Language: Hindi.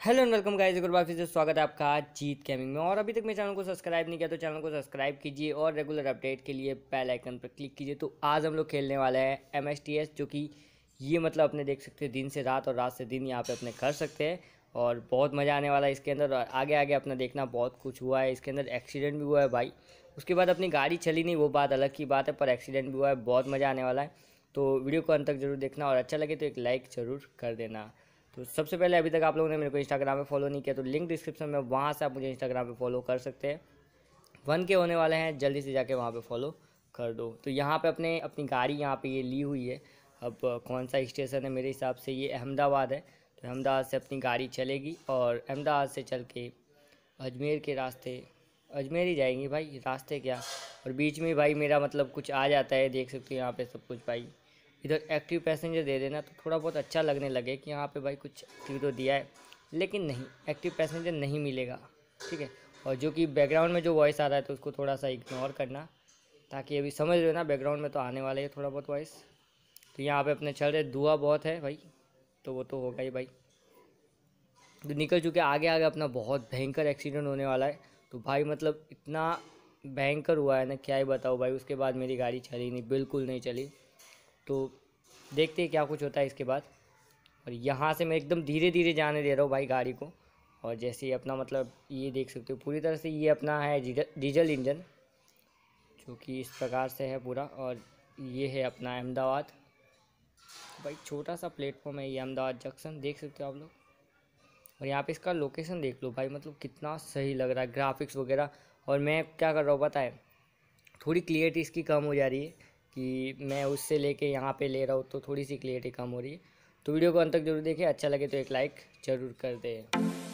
हेलो एंड वेलकम गाइस एक बार फिर से स्वागत है आपका जीत गेमिंग में। और अभी तक मेरे चैनल को सब्सक्राइब नहीं किया तो चैनल को सब्सक्राइब कीजिए और रेगुलर अपडेट के लिए बेल आइकन पर क्लिक कीजिए। तो आज हम लोग खेलने वाले हैं एम जो कि ये मतलब अपने देख सकते हैं, दिन से रात और रात से दिन यहाँ पे अपने कर सकते हैं। और बहुत मज़ा आने वाला है इसके अंदर और आगे आगे अपना देखना बहुत कुछ हुआ है। इसके अंदर एक्सीडेंट भी हुआ है भाई। उसके बाद अपनी गाड़ी चली नहीं, वो बात अलग की बात है, पर एक्सीडेंट भी हुआ है, बहुत मज़ा आने वाला है। तो वीडियो को अंत तक ज़रूर देखना और अच्छा लगे तो एक लाइक ज़रूर कर देना। तो सबसे पहले अभी तक आप लोगों ने मेरे को इंस्टाग्राम पे फॉलो नहीं किया तो लिंक डिस्क्रिप्शन में, वहाँ से आप मुझे इंस्टाग्राम पे फॉलो कर सकते हैं। वन के होने वाले हैं, जल्दी से जाके वहाँ पे फॉलो कर दो। तो यहाँ पे अपने, अपनी गाड़ी यहाँ पे ये ली हुई है। अब कौन सा स्टेशन है मेरे हिसाब से, ये अहमदाबाद है। तो अहमदाबाद से अपनी गाड़ी चलेगी और अहमदाबाद से चल के अजमेर के रास्ते अजमेर ही जाएँगी भाई, रास्ते क्या? और बीच में भाई मेरा मतलब कुछ आ जाता है, देख सकते हो यहाँ पे सब कुछ भाई। इधर एक्टिव पैसेंजर दे देना तो थोड़ा बहुत अच्छा लगने लगे कि यहाँ पे भाई कुछ एक्टिव तो दिया है, लेकिन नहीं एक्टिव पैसेंजर नहीं मिलेगा, ठीक है? और जो कि बैकग्राउंड में जो वॉइस आ रहा है तो उसको थोड़ा सा इग्नोर करना, ताकि अभी समझ रहे ना बैकग्राउंड में तो आने वाला है थोड़ा बहुत वॉइस तो यहाँ पे अपने चल रहे दुआ बहुत है भाई तो वो तो होगा ही भाई। तो निकल चुके, आगे आगे अपना बहुत भयंकर एक्सीडेंट होने वाला है। तो भाई मतलब इतना भयंकर हुआ है ना, क्या ही बताओ भाई, उसके बाद मेरी गाड़ी चली नहीं, बिल्कुल नहीं चली। तो देखते हैं क्या कुछ होता है इसके बाद। और यहाँ से मैं एकदम धीरे धीरे जाने दे रहा हूँ भाई गाड़ी को। और जैसे ही अपना मतलब ये देख सकते हो, पूरी तरह से ये अपना है डीजल इंजन, जो कि इस प्रकार से है पूरा। और ये है अपना अहमदाबाद। भाई छोटा सा प्लेटफॉर्म है ये अहमदाबाद जंक्शन, देख सकते हो आप लोग। और यहाँ पे इसका लोकेशन देख लो भाई मतलब कितना सही लग रहा है ग्राफिक्स वगैरह। और मैं क्या कर रहा हूँ है? थोड़ी क्लियरिटी इसकी कम हो जा रही है कि मैं उससे लेके यहाँ पर ले रहा हूँ तो थोड़ी सी क्लियरिटी कम हो रही है। तो वीडियो को अंत तक ज़रूर देखें अच्छा लगे तो एक लाइक ज़रूर कर दें।